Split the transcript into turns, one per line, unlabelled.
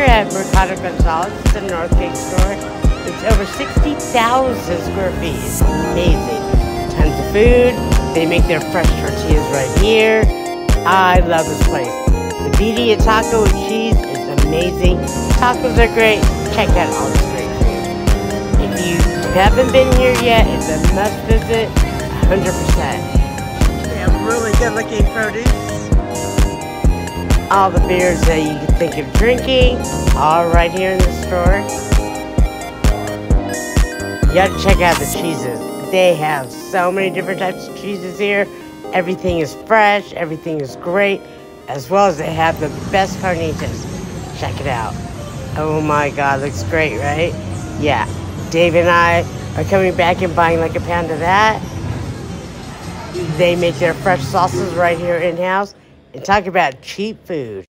here at Mercado Gonzalez, it's a Northgate store. It's over 60,000 square feet. It's amazing. Tons of food. They make their fresh tortillas right here. I love this place. The birria taco with cheese is amazing. Tacos are great. Check out all this great food. If you haven't been here yet, it's a must visit, 100%.
They have really good looking produce.
All the beers that you can think of drinking, all right here in the store. You gotta check out the cheeses. They have so many different types of cheeses here. Everything is fresh, everything is great, as well as they have the best carnitas. Check it out. Oh my god, looks great, right? Yeah. Dave and I are coming back and buying like a pound of that. They make their fresh sauces right here in house. And talk about cheap food.